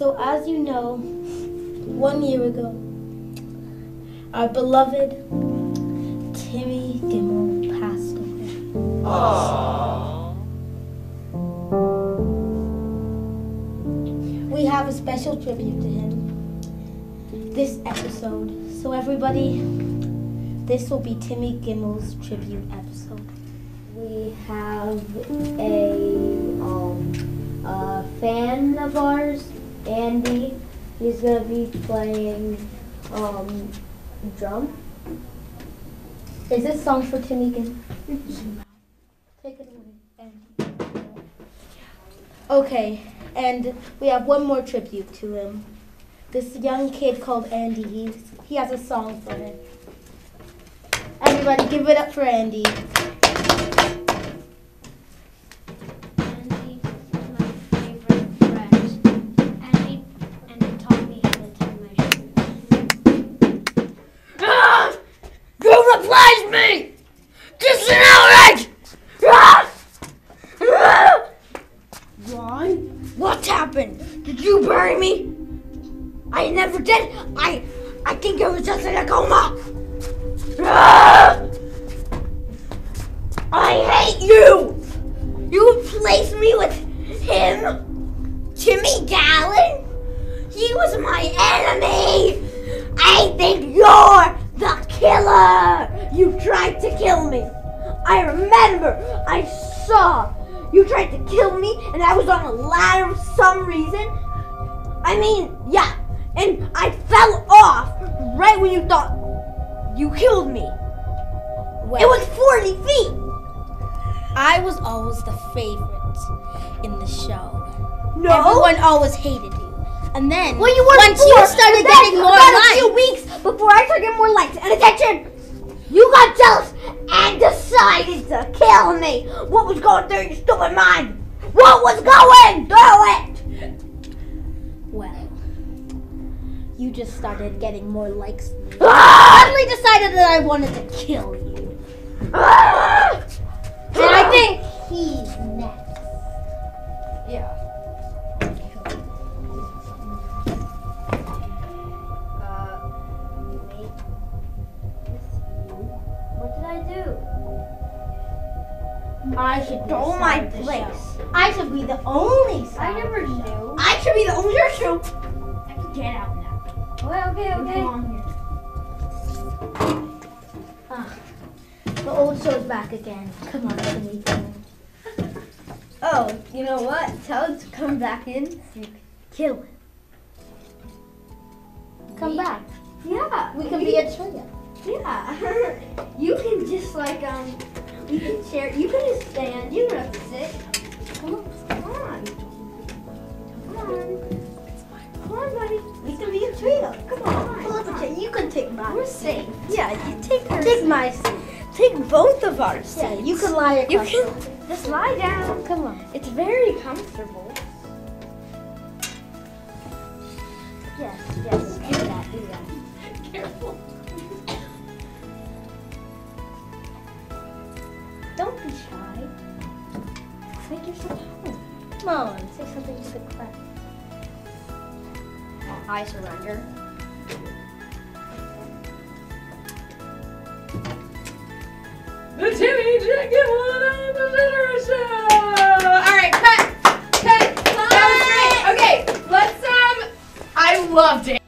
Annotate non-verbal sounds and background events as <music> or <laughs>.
So, as you know, one year ago, our beloved Timmy Gimmel passed away. We have a special tribute to him this episode. So, everybody, this will be Timmy Gimmel's tribute episode. We have a um a fan of ours, Andy. He's gonna be playing um drum. Is this song for Timmy? <laughs> Take it away, Andy. Okay, and we have one more tribute to him. This young kid called Andy, he's, he has a song for him. Everybody give it up for. Andy Did you bury me? I never did. I, I think I was just in a coma. Ah! I hate you! You replaced me with him? Timmy Gallon? He was my enemy! I think you're the killer! You tried to kill me! I remember! I saw! You tried to kill me and I was on a ladder for some reason. I mean, yeah, and I fell off right when you thought you killed me. It was 40 feet! I was always the favorite in the show. No! Everyone always hated you. And then Well, you once you before, started getting more likes, a few weeks before I started getting more likes and attention, you got jealous and decided to kill me. What was going through your stupid mind? What was going through it? well, you just started getting more likes. Ah! suddenly decided that I wanted to kill you. Ah! And I think he's next. Yeah. I should be Stole my the place. show. I should be the only. I never of the show. knew. I should be the owner show. I can get out now. Well, okay, Come okay. on here. Ah, the old show's back again. Come on, Timmy. <laughs> Oh, you know what? Tell him to come back in so you can kill him. Come back. Yeah. We can be a trio. Yeah. <laughs> you can just like um you can share you can just stand, you don't have to sit. Come on. Come on. Come on. Come on, buddy. We can be a trio. Come on. Pull up a chair. You can take my We're safe. Yeah, you take her. Take my seat. take both of our Yeah, you can lie across. You can just lie down. Come on. It's very comfortable. Yes, yes. Come on. Say something to the crowd. I surrender. The Timmy Chicken one on the dinner show. All right, cut, cut. That was great. Okay, let's um. I loved it.